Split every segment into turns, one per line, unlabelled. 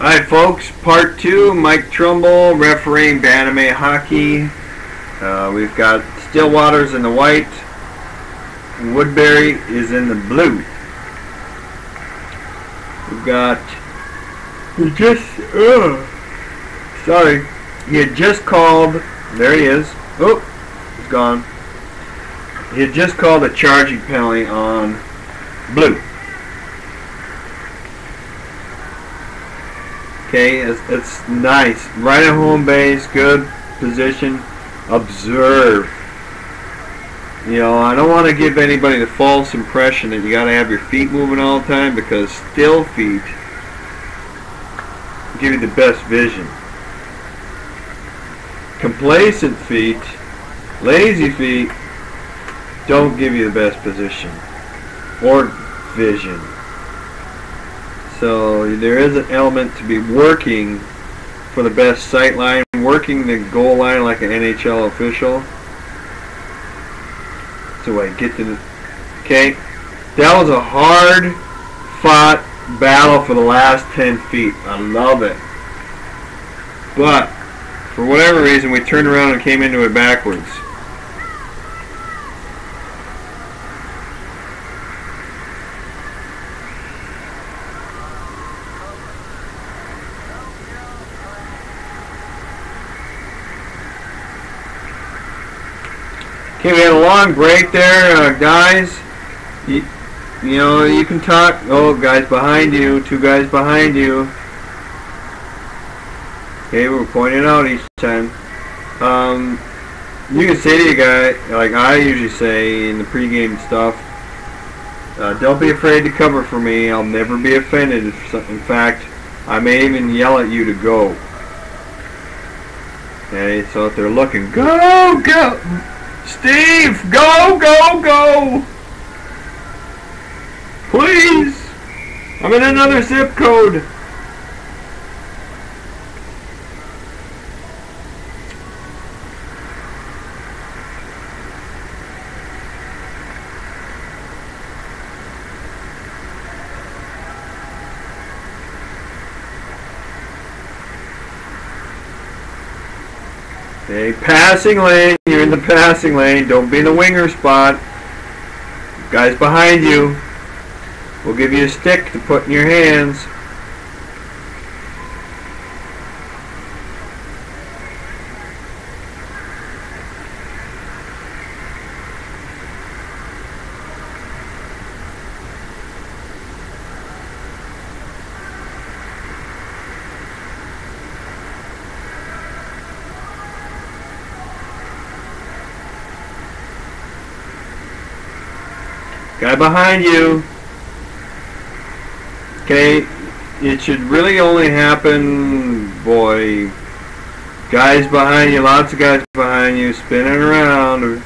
Alright folks, part two, Mike Trumble, refereeing Bantam Hockey. Uh, we've got Stillwater's in the white, Woodbury is in the blue. We've got, he just, uh, sorry, he had just called, there he is, oh, he's gone. He had just called a charging penalty on blue. Okay, it's, it's nice. Right at home base, good position. Observe. You know, I don't want to give anybody the false impression that you got to have your feet moving all the time because still feet give you the best vision. Complacent feet, lazy feet, don't give you the best position or vision. So there is an element to be working for the best sight line, working the goal line like an NHL official. So I get to the okay. That was a hard fought battle for the last 10 feet. I love it. But for whatever reason we turned around and came into it backwards. Long break there, uh, guys. You, you know, you can talk. Oh, guys behind you. Two guys behind you. Okay, we're pointing out each time. Um, you can say to your guy, like I usually say in the pregame stuff, uh, don't be afraid to cover for me. I'll never be offended. In fact, I may even yell at you to go. Okay, so if they're looking, go, go. Steve, go, go, go! Please! I'm in another zip code! Okay, passing lane. You're in the passing lane. Don't be in the winger spot. Guys behind you. We'll give you a stick to put in your hands. Guy behind you. Okay, it should really only happen, boy, guys behind you, lots of guys behind you, spinning around.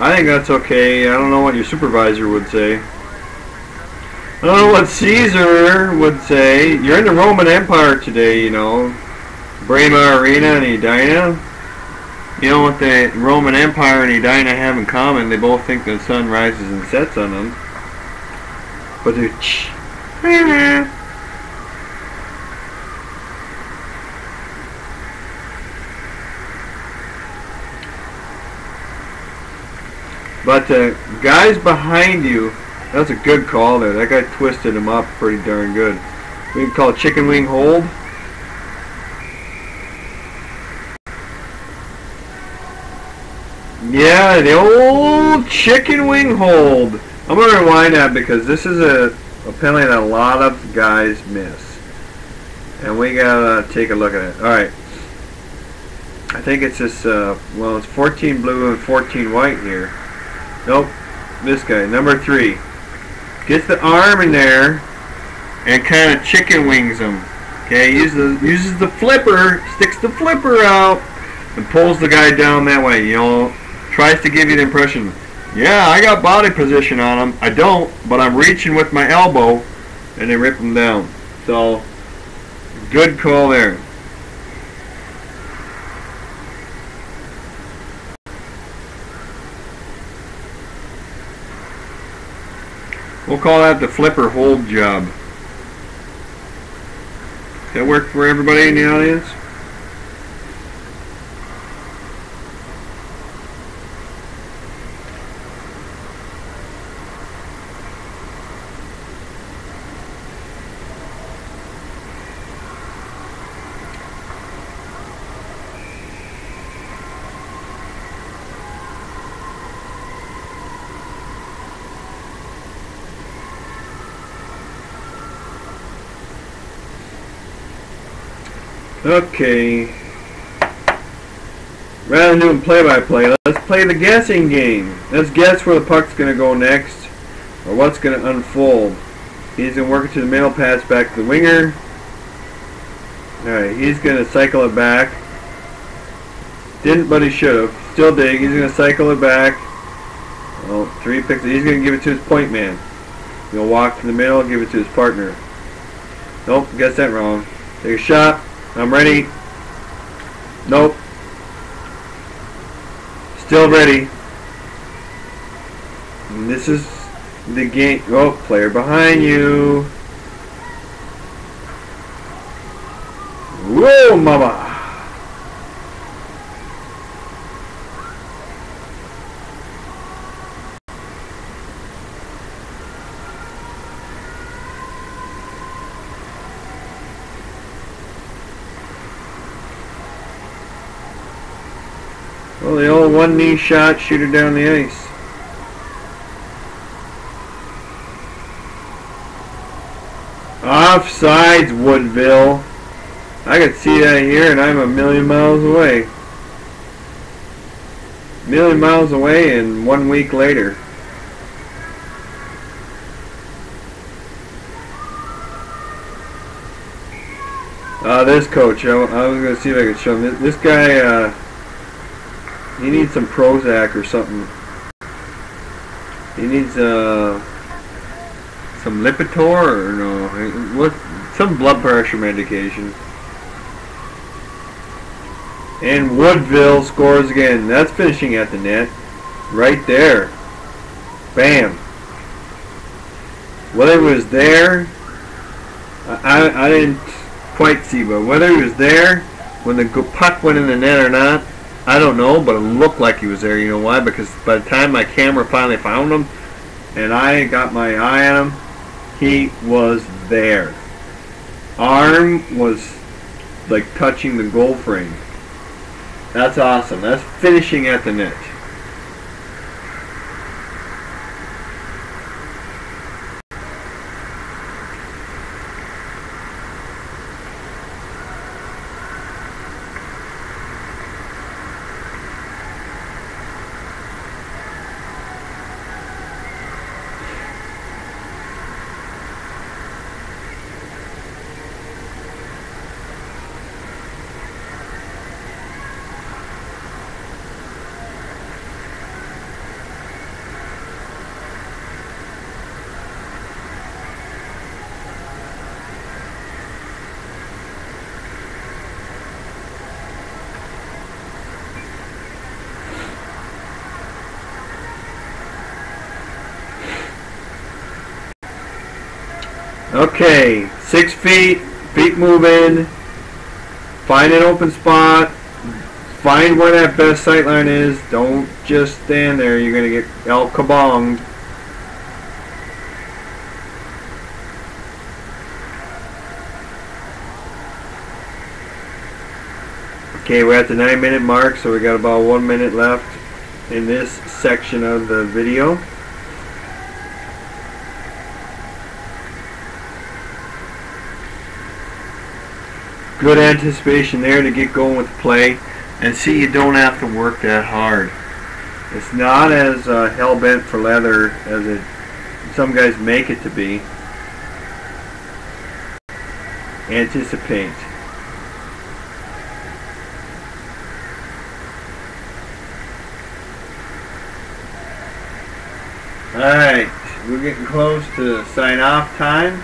I think that's okay. I don't know what your supervisor would say. I don't know what Caesar would say. You're in the Roman Empire today, you know. Braemar Arena and Edina. You know what the Roman Empire and Edina have in common? They both think the sun rises and sets on them. But they're ch But the uh, guys behind you, that's a good call there. That guy twisted him up pretty darn good. We can call it chicken wing hold. Yeah, the old chicken wing hold. I'm going to rewind that because this is a, a penalty that a lot of guys miss. And we got to take a look at it. Alright. I think it's this, uh, well, it's 14 blue and 14 white here. Nope. This guy, number three. Gets the arm in there and kind of chicken wings him. Okay, uses, uses the flipper, sticks the flipper out, and pulls the guy down that way. You know, tries to give you the impression, yeah, I got body position on him. I don't, but I'm reaching with my elbow, and they rip him down. So, good call there. We'll call that the flipper hold job. That work for everybody in the audience? Okay. Rather than doing play-by-play, let's play the guessing game. Let's guess where the puck's going to go next, or what's going to unfold. He's going to work it to the middle, pass back to the winger. Alright, he's going to cycle it back. Didn't, but he should have. Still dig. He's going to cycle it back. Oh, three picks. He's going to give it to his point man. He'll walk to the middle, give it to his partner. Nope, guess that wrong. Take a shot. I'm ready. Nope. Still ready. And this is the game. Oh, player behind you. Whoa, mama. Well, the old one knee shot, shoot her down the ice. Offsides, Woodbury. I could see that here, and I'm a million miles away. Million miles away, and one week later. Uh, this coach, I, I was going to see if I could show him. This, this guy, uh, he needs some Prozac or something. He needs uh, some Lipitor or no? What? Some blood pressure medication. And Woodbury scores again. That's finishing at the net. Right there. Bam. Whether he was there, I, I didn't quite see, but whether he was there when the puck went in the net or not, I don't know, but it looked like he was there. You know why? Because by the time my camera finally found him, and I got my eye on him, he was there. Arm was like touching the goal frame. That's awesome. That's finishing at the net. Okay, six feet, feet moving, find an open spot, find where that best sight line is, don't just stand there, you're to get El Kabonged. Okay, we're at the 9 minute mark, so we got about one minute left in this section of the video. Good anticipation there to get going with the play and see you don't have to work that hard. It's not as uh, hell-bent for leather as it some guys make it to be. Anticipate. Alright, we're getting close to sign off time.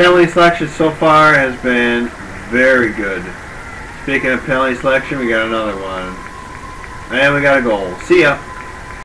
Penalty selection so far has been very good. Speaking of penalty selection, we got another one. And we got a goal. See ya.